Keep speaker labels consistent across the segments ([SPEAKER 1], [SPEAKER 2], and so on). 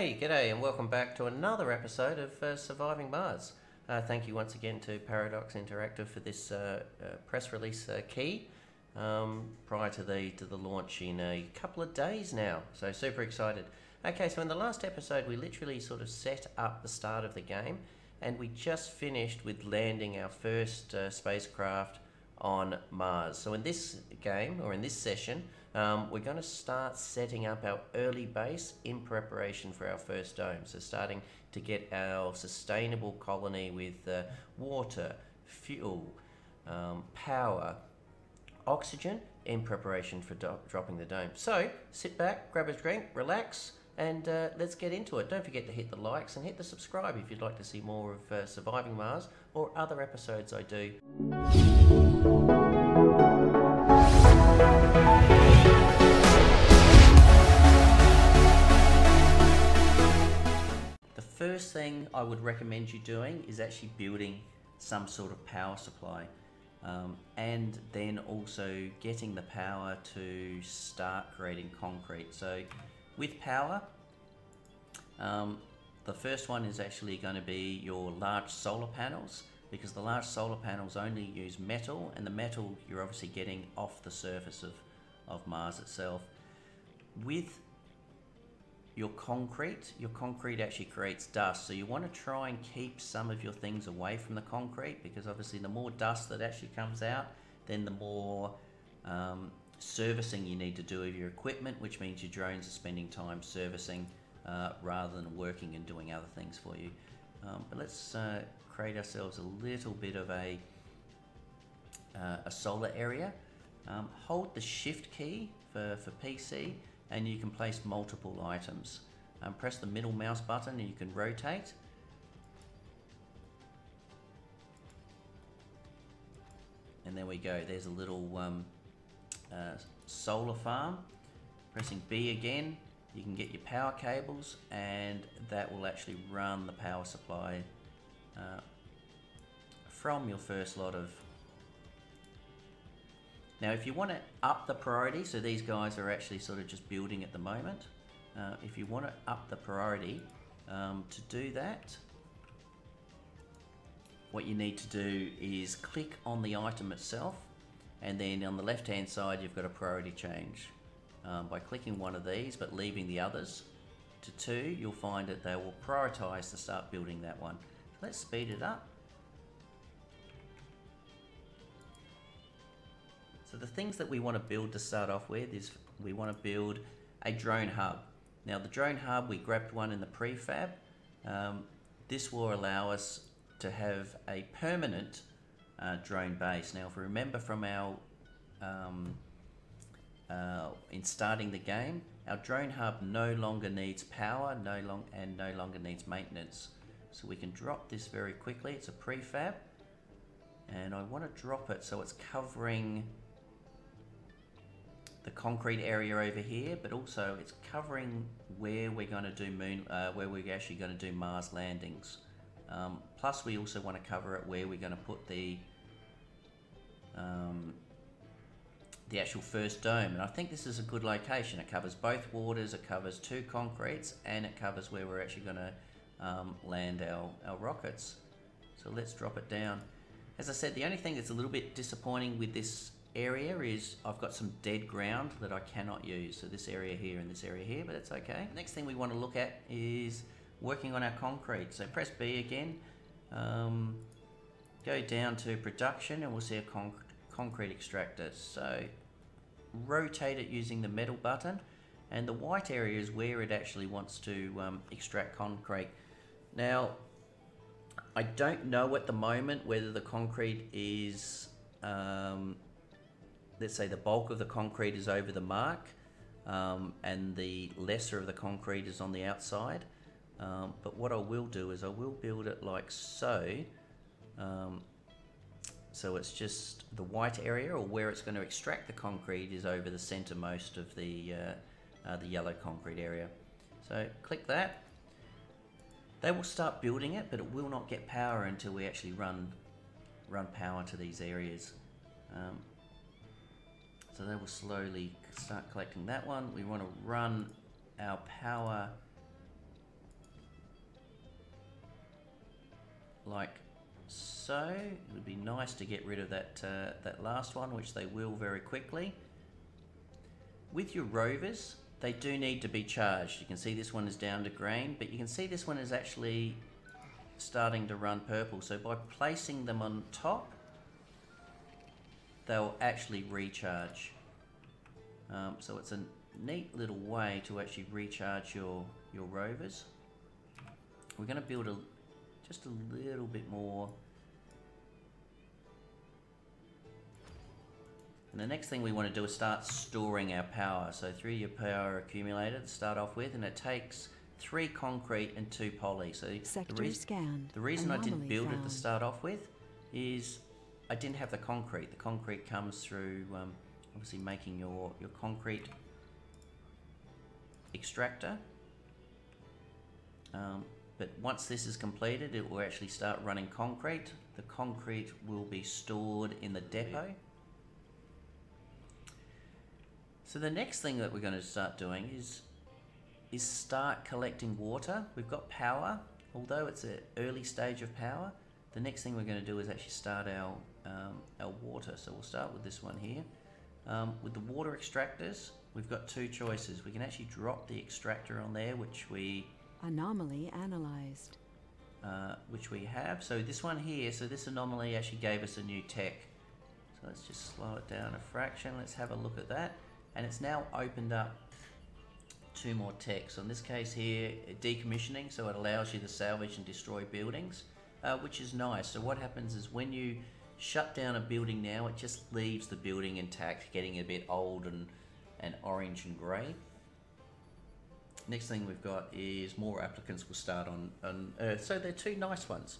[SPEAKER 1] Hey, g'day, and welcome back to another episode of uh, Surviving Mars. Uh, thank you once again to Paradox Interactive for this uh, uh, press release uh, key um, prior to the to the launch in a couple of days now. So super excited. Okay, so in the last episode, we literally sort of set up the start of the game, and we just finished with landing our first uh, spacecraft on Mars. So in this game or in this session, um, we're going to start setting up our early base in preparation for our first dome. So starting to get our sustainable colony with uh, water, fuel, um, power, oxygen in preparation for dropping the dome. So sit back, grab a drink, relax, and uh, let's get into it. Don't forget to hit the likes and hit the subscribe if you'd like to see more of uh, Surviving Mars or other episodes I do. The first thing I would recommend you doing is actually building some sort of power supply. Um, and then also getting the power to start creating concrete. So with power, um, the first one is actually going to be your large solar panels because the large solar panels only use metal and the metal you're obviously getting off the surface of, of Mars itself. With your concrete, your concrete actually creates dust. So you want to try and keep some of your things away from the concrete because obviously the more dust that actually comes out, then the more um, servicing you need to do of your equipment, which means your drones are spending time servicing uh, rather than working and doing other things for you. Um, but let's uh, create ourselves a little bit of a, uh, a solar area. Um, hold the shift key for, for PC and you can place multiple items. Um, press the middle mouse button and you can rotate. And there we go, there's a little um, uh, solar farm. Pressing B again, you can get your power cables and that will actually run the power supply uh, from your first lot of now if you want to up the priority so these guys are actually sort of just building at the moment uh, if you want to up the priority um, to do that what you need to do is click on the item itself and then on the left hand side you've got a priority change um, by clicking one of these but leaving the others to two, you'll find that they will prioritize to start building that one. Let's speed it up. So the things that we want to build to start off with is we want to build a drone hub. Now the drone hub, we grabbed one in the prefab. Um, this will allow us to have a permanent uh, drone base. Now if we remember from our um, uh, in starting the game, our drone hub no longer needs power, no long and no longer needs maintenance. So we can drop this very quickly. It's a prefab, and I want to drop it so it's covering the concrete area over here, but also it's covering where we're going to do moon, uh, where we're actually going to do Mars landings. Um, plus, we also want to cover it where we're going to put the um, the actual first dome. And I think this is a good location. It covers both waters, it covers two concretes, and it covers where we're actually going to um, land our, our rockets. So let's drop it down. As I said, the only thing that's a little bit disappointing with this area is I've got some dead ground that I cannot use. So this area here and this area here, but it's okay. Next thing we want to look at is working on our concrete. So press B again. Um, go down to production and we'll see a conc concrete extractor. So rotate it using the metal button and the white area is where it actually wants to um, extract concrete. Now, I don't know at the moment whether the concrete is, um, let's say the bulk of the concrete is over the mark um, and the lesser of the concrete is on the outside. Um, but what I will do is I will build it like so. So it's just the white area or where it's going to extract the concrete is over the centre most of the, uh, uh, the yellow concrete area. So click that. They will start building it, but it will not get power until we actually run, run power to these areas. Um, so they will slowly start collecting that one. We want to run our power like so. It would be nice to get rid of that, uh, that last one, which they will very quickly. With your rovers, they do need to be charged. You can see this one is down to green, but you can see this one is actually starting to run purple. So by placing them on top, they'll actually recharge. Um, so it's a neat little way to actually recharge your, your rovers. We're going to build a just a little bit more. And the next thing we want to do is start storing our power. So through your power accumulator to start off with, and it takes three concrete and two poly. So
[SPEAKER 2] Sector
[SPEAKER 1] the,
[SPEAKER 2] scanned.
[SPEAKER 1] the reason I didn't build it to start off with is I didn't have the concrete. The concrete comes through um, obviously making your, your concrete extractor. Um, but once this is completed, it will actually start running concrete. The concrete will be stored in the depot. So the next thing that we're going to start doing is is start collecting water. We've got power, although it's an early stage of power. The next thing we're going to do is actually start our um, our water. So we'll start with this one here. Um, with the water extractors, we've got two choices. We can actually drop the extractor on there, which we
[SPEAKER 2] Anomaly analyzed.
[SPEAKER 1] uh, which we have. So this one here, so this anomaly actually gave us a new tech. So let's just slow it down a fraction. Let's have a look at that. And it's now opened up two more techs. So in this case here, decommissioning, so it allows you to salvage and destroy buildings, uh, which is nice. So what happens is when you shut down a building now, it just leaves the building intact, getting a bit old and, and orange and grey. Next thing we've got is more applicants will start on, on Earth. So they're two nice ones.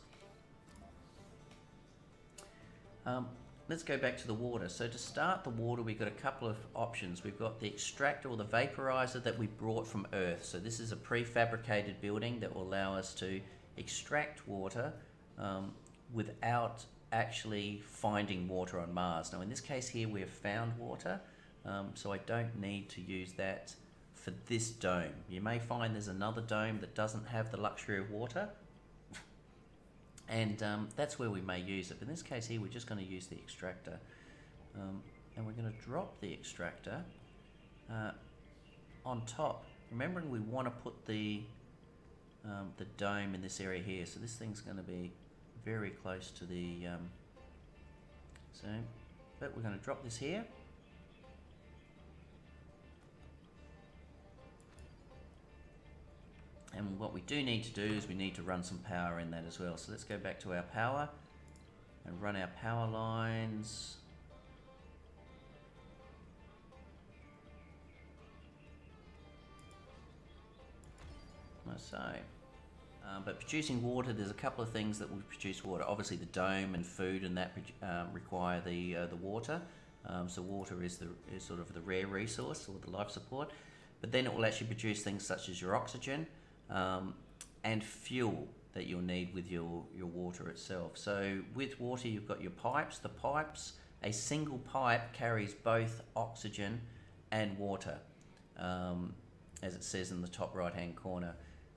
[SPEAKER 1] Um, let's go back to the water. So to start the water, we've got a couple of options. We've got the extractor or the vaporizer that we brought from Earth. So this is a prefabricated building that will allow us to extract water um, without actually finding water on Mars. Now in this case here, we have found water, um, so I don't need to use that for this dome. You may find there's another dome that doesn't have the luxury of water, and um, that's where we may use it. But in this case here, we're just going to use the extractor, um, and we're going to drop the extractor uh, on top. Remembering we want to put the um, the dome in this area here, so this thing's going to be very close to the um, so. But we're going to drop this here. And what we do need to do is we need to run some power in that as well. So let's go back to our power and run our power lines. Like so. Um, but producing water, there's a couple of things that will produce water. Obviously, the dome and food and that um, require the uh, the water. Um, so water is the is sort of the rare resource or the life support. But then it will actually produce things such as your oxygen um, and fuel that you'll need with your, your water itself. So with water, you've got your pipes. The pipes, a single pipe carries both oxygen and water, um, as it says in the top right-hand corner,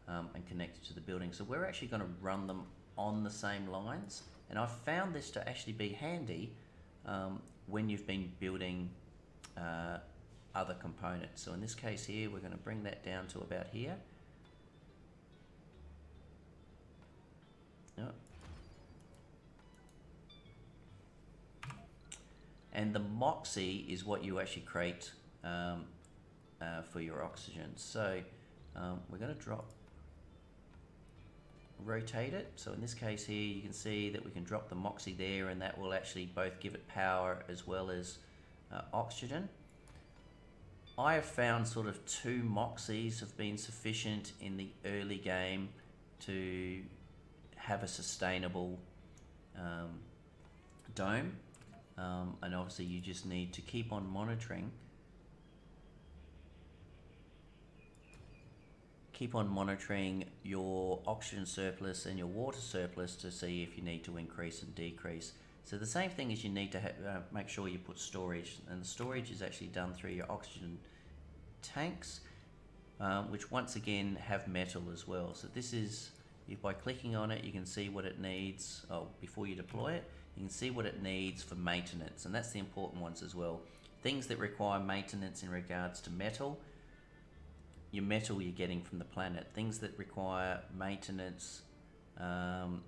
[SPEAKER 1] um, and connected to the building. So we're actually going to run them on the same lines. And I've found this to actually be handy um, when you've been building uh, other components. So in this case here, we're going to bring that down to about here. And the Moxie is what you actually create um, uh, for your oxygen. So um, we're going to drop, rotate it. So in this case here, you can see that we can drop the Moxie there and that will actually both give it power as well as uh, oxygen. I have found sort of two Moxies have been sufficient in the early game to have a sustainable um, dome. Um, and obviously, you just need to keep on monitoring. Keep on monitoring your oxygen surplus and your water surplus to see if you need to increase and decrease. So the same thing is you need to uh, make sure you put storage, and the storage is actually done through your oxygen tanks, um, which once again have metal as well. So this is if by clicking on it you can see what it needs oh, before you deploy it you can see what it needs for maintenance and that's the important ones as well. Things that require maintenance in regards to metal your metal you're getting from the planet. Things that require maintenance um,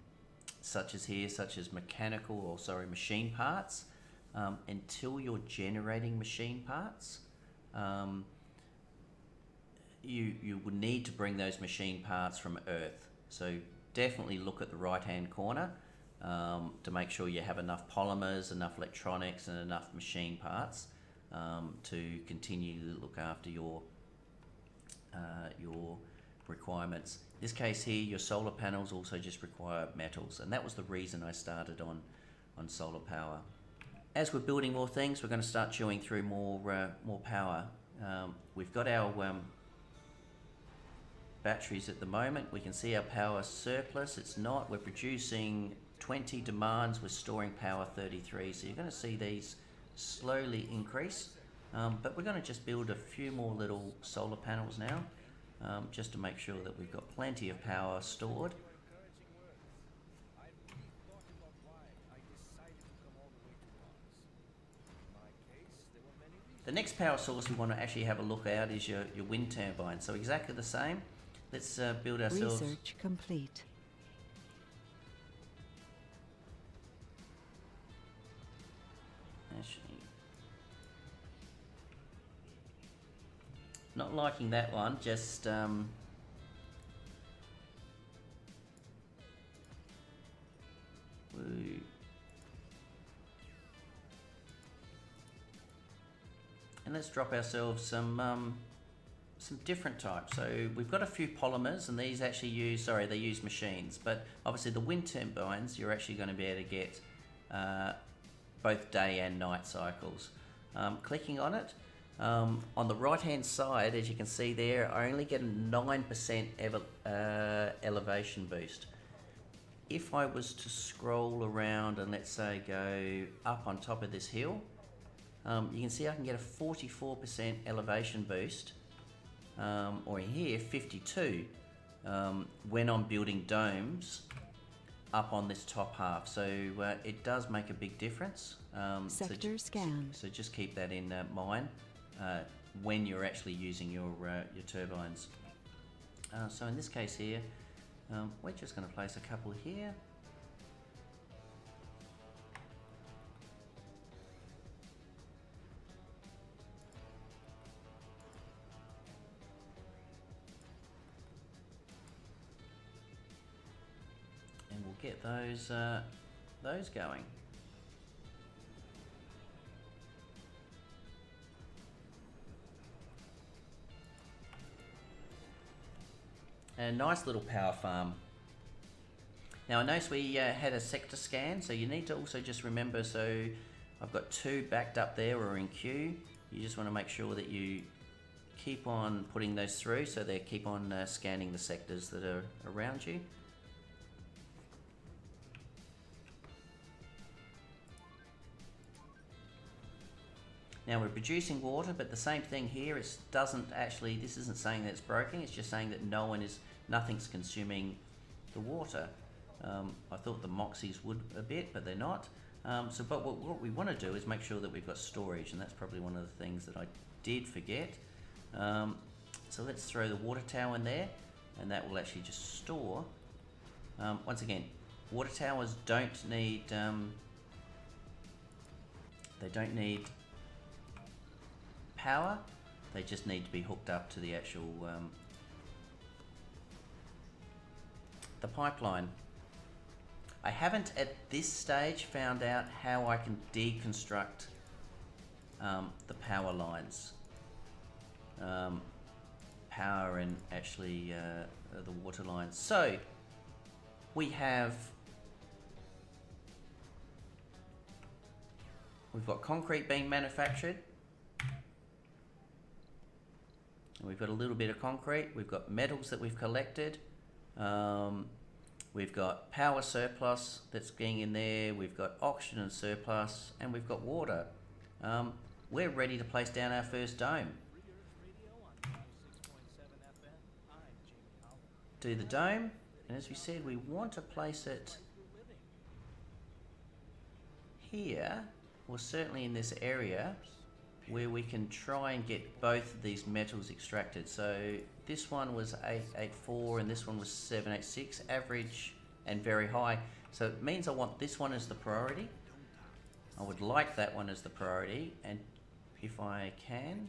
[SPEAKER 1] such as here such as mechanical or sorry machine parts. Um, until you're generating machine parts um, you you would need to bring those machine parts from earth. So definitely look at the right hand corner um, to make sure you have enough polymers, enough electronics, and enough machine parts um, to continue to look after your uh, your requirements. this case here, your solar panels also just require metals, and that was the reason I started on on solar power. As we're building more things, we're going to start chewing through more uh, more power. Um, we've got our um, batteries at the moment. We can see our power surplus. It's not. We're producing 20 demands. We're storing power 33. So you're going to see these slowly increase. Um, but we're going to just build a few more little solar panels now, um, just to make sure that we've got plenty of power stored. The next power source we want to actually have a look at is your, your wind turbine. So exactly the same. Let's uh, build ourselves.
[SPEAKER 2] Research complete.
[SPEAKER 1] Not liking that one. Just um, and let's drop ourselves some um, some different types. So we've got a few polymers, and these actually use, sorry, they use machines. But obviously the wind turbines, you're actually going to be able to get uh, both day and night cycles. Um, clicking on it, um, on the right hand side, as you can see there, I only get a 9% uh, elevation boost. If I was to scroll around and let's say go up on top of this hill, um, you can see I can get a 44% elevation boost um, or here 52 um, when I'm building domes up on this top half. So uh, it does make a big difference. Um,
[SPEAKER 2] Sector
[SPEAKER 1] so,
[SPEAKER 2] scan.
[SPEAKER 1] So just keep that in uh, mind uh, when you're actually using your, uh, your turbines. Uh, so in this case here, um, we're just going to place a couple here. And we'll get those uh, those going. A nice little power farm. Now I noticed we uh, had a sector scan, so you need to also just remember, so I've got two backed up there or in queue. You just want to make sure that you keep on putting those through so they keep on uh, scanning the sectors that are around you. Now we're producing water, but the same thing here, it doesn't actually, this isn't saying that it's broken, it's just saying that no one is, nothing's consuming the water. Um, I thought the Moxies would a bit, but they're not. Um, so, but what, what we want to do is make sure that we've got storage, and that's probably one of the things that I did forget. Um, so let's throw the water tower in there, and that will actually just store. Um, once again, water towers don't need, um, they don't need power. They just need to be hooked up to the actual um, the pipeline. I haven't at this stage found out how I can deconstruct um, the power lines. Um, power and actually uh, the water lines. So we have we've got concrete being manufactured we've got a little bit of concrete, we've got metals that we've collected, um, we've got power surplus that's being in there, we've got oxygen surplus, and we've got water. Um, we're ready to place down our first dome. Do the dome, And as we said, we want to place it here, or certainly in this area, where we can try and get both of these metals extracted. So this one was 884 and this one was 786, average and very high. So it means I want this one as the priority. I would like that one as the priority, and if I can,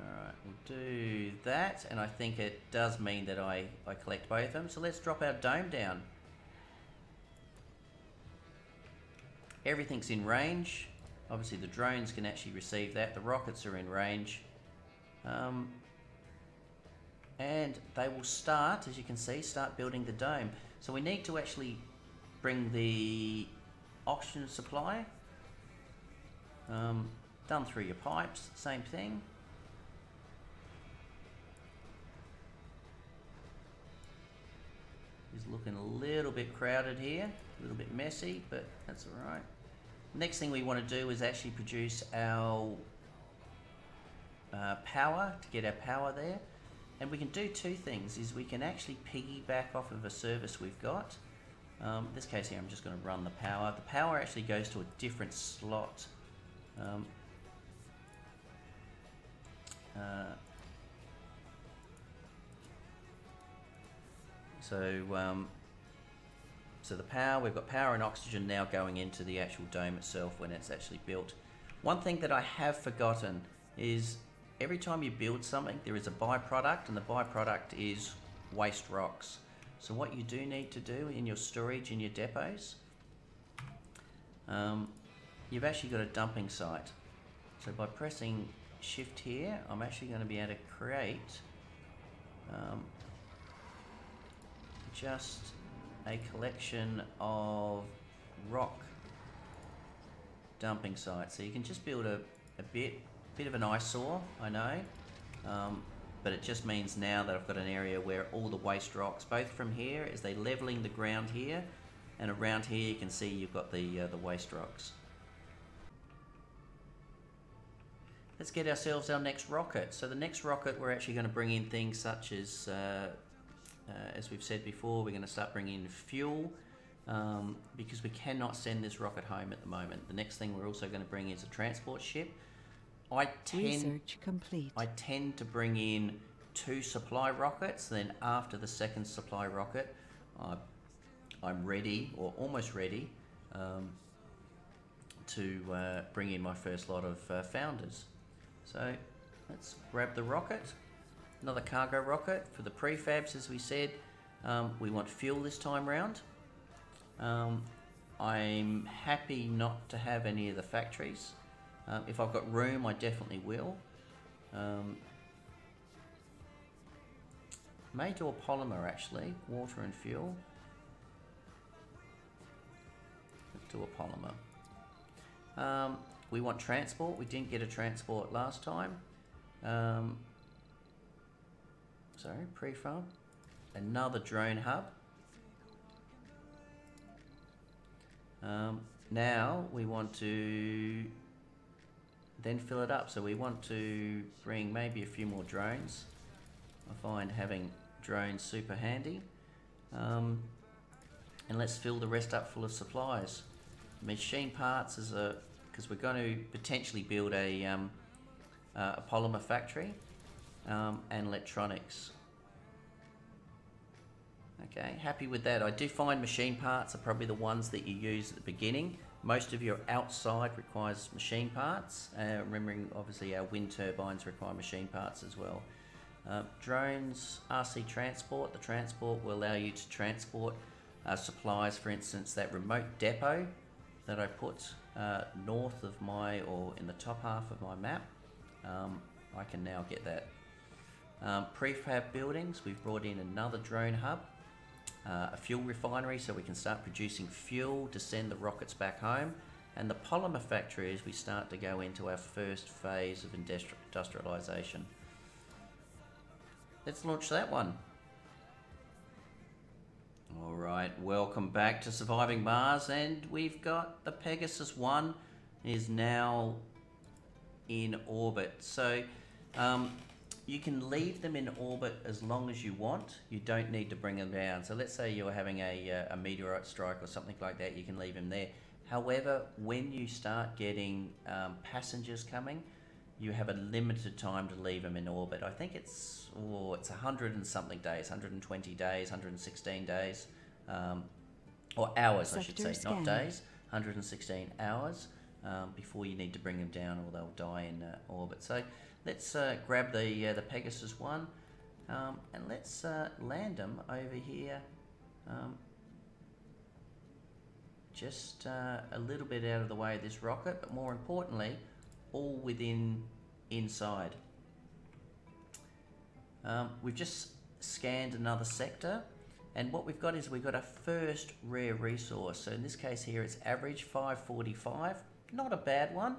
[SPEAKER 1] Alright, we'll do that, and I think it does mean that I, I collect both of them. So let's drop our dome down. Everything's in range. Obviously the drones can actually receive that. The rockets are in range. Um, and they will start, as you can see, start building the dome. So we need to actually bring the oxygen supply um, done through your pipes, same thing. Is looking a little bit crowded here, a little bit messy, but that's all right. Next thing we want to do is actually produce our uh, power to get our power there. And we can do two things, is we can actually piggyback off of a service we've got. Um, in this case here, I'm just going to run the power. The power actually goes to a different slot. Um, uh, so, um, so the power, we've got power and oxygen now going into the actual dome itself when it's actually built. One thing that I have forgotten is every time you build something, there is a byproduct, and the byproduct is waste rocks. So what you do need to do in your storage in your depots, um, you've actually got a dumping site. So by pressing shift here, I'm actually going to be able to create um, just a collection of rock dumping sites. So you can just build a, a bit Bit of an eyesore, I know, um, but it just means now that I've got an area where all the waste rocks, both from here, as they levelling the ground here, and around here you can see you've got the, uh, the waste rocks. Let's get ourselves our next rocket. So the next rocket we're actually going to bring in things such as, uh, uh, as we've said before, we're going to start bringing in fuel, um, because we cannot send this rocket home at the moment. The next thing we're also going to bring is a transport ship. I tend
[SPEAKER 2] Research complete.
[SPEAKER 1] I tend to bring in two supply rockets. Then after the second supply rocket, I, I'm ready or almost ready um, to uh, bring in my first lot of uh, founders. So let's grab the rocket. Another cargo rocket for the prefabs, as we said. Um, we want fuel this time round. Um, I'm happy not to have any of the factories. Um, if I've got room, I definitely will. Um, may do a polymer actually, water and fuel. Let's do a polymer. Um, we want transport. We didn't get a transport last time. Sorry, prefab. Another drone hub. Um, now we want to then fill it up. So we want to bring maybe a few more drones. I find having drones super handy. Um, and let's fill the rest up full of supplies. Machine parts is a because we're going to potentially build a, um, uh, a polymer factory um, and electronics. Okay, happy with that. I do find machine parts are probably the ones that you use at the beginning most of your outside requires machine parts, uh, remembering obviously our wind turbines require machine parts as well. Uh, drones, RC transport, the transport will allow you to transport uh, supplies, for instance, that remote depot that I put uh, north of my, or in the top half of my map, um, I can now get that. Um, prefab buildings, we've brought in another drone hub uh, a fuel refinery so we can start producing fuel to send the rockets back home, and the polymer factory as we start to go into our first phase of industri industrialization. Let's launch that one. Alright, welcome back to Surviving Mars, and we've got the Pegasus 1 is now in orbit. So um, you can leave them in orbit as long as you want. You don't need to bring them down. So let's say you're having a, uh, a meteorite strike or something like that, you can leave them there. However, when you start getting um, passengers coming, you have a limited time to leave them in orbit. I think it's oh, it's 100 and something days, 120 days, 116 days, um, or hours, I should say,
[SPEAKER 2] Sector
[SPEAKER 1] not days. 116 hours um, before you need to bring them down, or they'll die in uh, orbit. So let's uh, grab the uh, the Pegasus one, um, and let's uh, land them over here. Um, just uh, a little bit out of the way of this rocket, but more importantly, all within inside. Um, we've just scanned another sector, and what we've got is we've got a first rare resource. So in this case here, it's average 545. Not a bad one.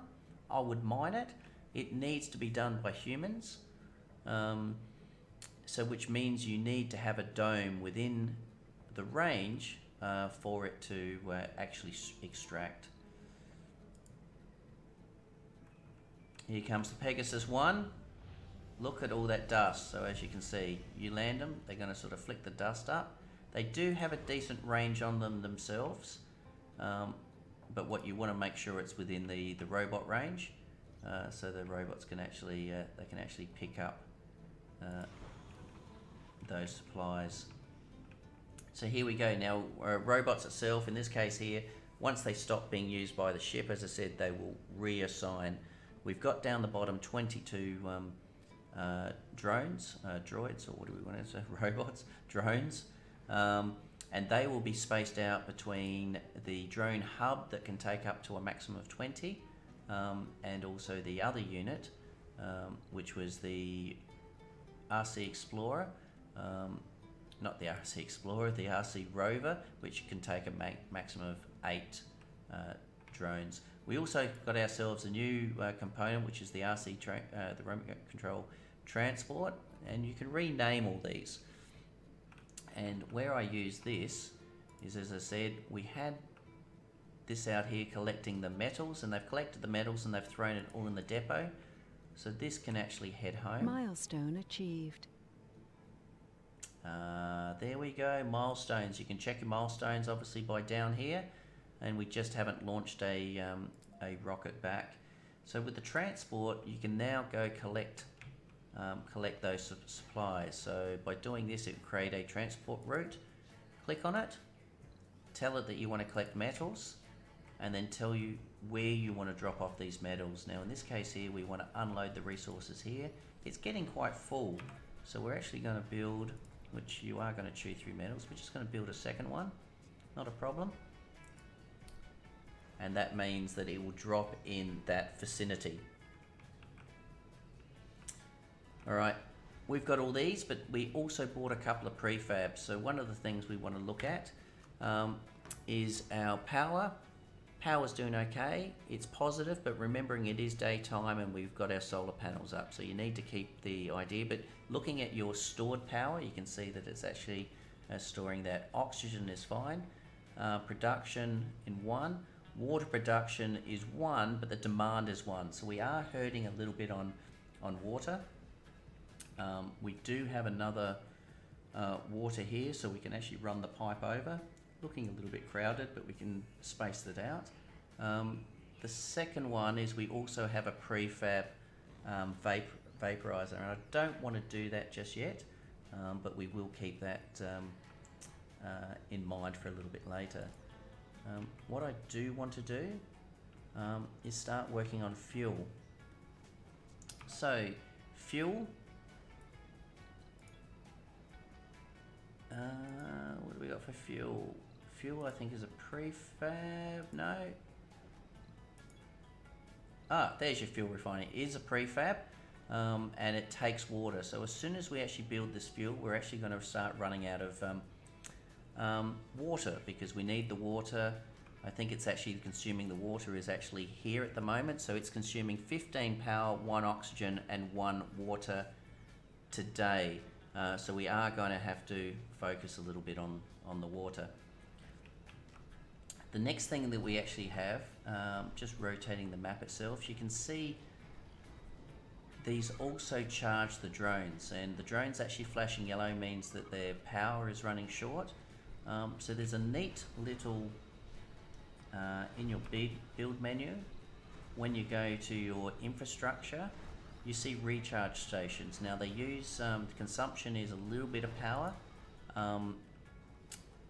[SPEAKER 1] I would mine it. It needs to be done by humans. Um, so which means you need to have a dome within the range uh, for it to uh, actually extract. Here comes the Pegasus 1. Look at all that dust. So as you can see, you land them, they're going to sort of flick the dust up. They do have a decent range on them themselves, um, but what you want to make sure it's within the, the robot range, uh, so the robots can actually uh, they can actually pick up uh, those supplies. So here we go. Now uh, robots itself, in this case here, once they stop being used by the ship, as I said, they will reassign. We've got down the bottom 22 um, uh, drones, uh, droids, or what do we want to say? Robots, drones. Um, and they will be spaced out between the drone hub that can take up to a maximum of 20 um, and also the other unit, um, which was the RC Explorer. Um, not the RC Explorer, the RC Rover, which can take a ma- maximum of eight uh, drones. We also got ourselves a new uh, component, which is the RC, uh, the remote control transport, and you can rename all these. And where I use this is, as I said, we had this out here collecting the metals, and they've collected the metals and they've thrown it all in the depot. So this can actually head home.
[SPEAKER 2] Milestone achieved.
[SPEAKER 1] Uh, there we go, milestones. You can check your milestones obviously by down here, and we just haven't launched a, um, a rocket back. So with the transport, you can now go collect um, collect those sup- supplies. So by doing this, it will create a transport route. Click on it, tell it that you want to collect metals, and then tell you where you want to drop off these metals. Now in this case here, we want to unload the resources here. It's getting quite full, so we're actually going to build, which you are going to chew through metals, we're just going to build a second one, not a problem. And that means that it will drop in that vicinity. Alright, we've got all these, but we also bought a couple of prefabs. So one of the things we want to look at um, is our power. Power's doing okay, it's positive, but remembering it is daytime and we've got our solar panels up, so you need to keep the idea. But looking at your stored power, you can see that it's actually uh, storing that. Oxygen is fine. Uh, production in one. Water production is one, but the demand is one. So we are hurting a little bit on, on water. Um, we do have another uh, water here, so we can actually run the pipe over. Looking a little bit crowded, but we can space it out. Um, the second one is we also have a prefab um, vap- vaporizer, and I don't want to do that just yet, um, but we will keep that um, uh, in mind for a little bit later. Um, what I do want to do um, is start working on fuel. So, fuel Uh, what do we got for fuel? Fuel, I think, is a prefab. No. Ah, there's your fuel refining. It is a prefab, um, and it takes water. So as soon as we actually build this fuel, we're actually going to start running out of um, um, water because we need the water. I think it's actually consuming the water is actually here at the moment. So it's consuming 15 power, one oxygen, and one water today. Uh, so we are going to have to focus a little bit on, on the water. The next thing that we actually have, um, just rotating the map itself, you can see these also charge the drones, and the drones actually flashing yellow means that their power is running short. Um, so there's a neat little uh, in your build menu. When you go to your infrastructure, you see recharge stations. Now they use um, consumption is a little bit of power, um,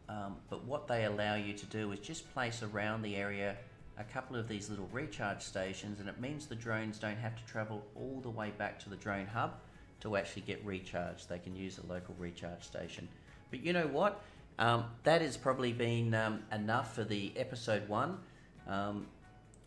[SPEAKER 1] um, but what they allow you to do is just place around the area a couple of these little recharge stations, and it means the drones don't have to travel all the way back to the drone hub to actually get recharged. They can use a local recharge station. But you know what? Um, that has probably been um, enough for the episode one. Um,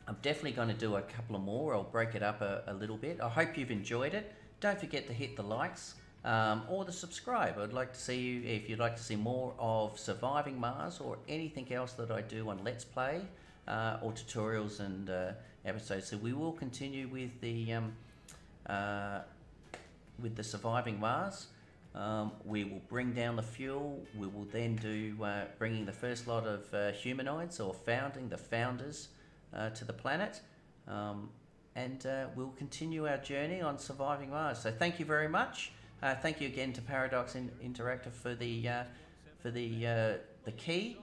[SPEAKER 1] I'm definitely going to do a couple of more. I'll break it up a, a, little bit. I hope you've enjoyed it. Don't forget to hit the likes um, or the subscribe. I'd like to see you if you'd like to see more of Surviving Mars or anything else that I do on Let's Play uh, or tutorials and uh, episodes. So we will continue with the um, uh, with the Surviving Mars. Um, we will bring down the fuel. We will then do uh, bringing the first lot of uh, humanoids or founding the founders uh, to the planet. Um, and uh, we'll continue our journey on surviving Mars. So thank you very much. Uh, thank you again to Paradox in- Interactive for the uh, for the the key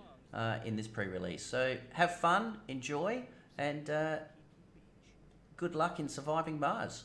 [SPEAKER 1] in this pre-release. So have fun, enjoy, and good luck in surviving Mars.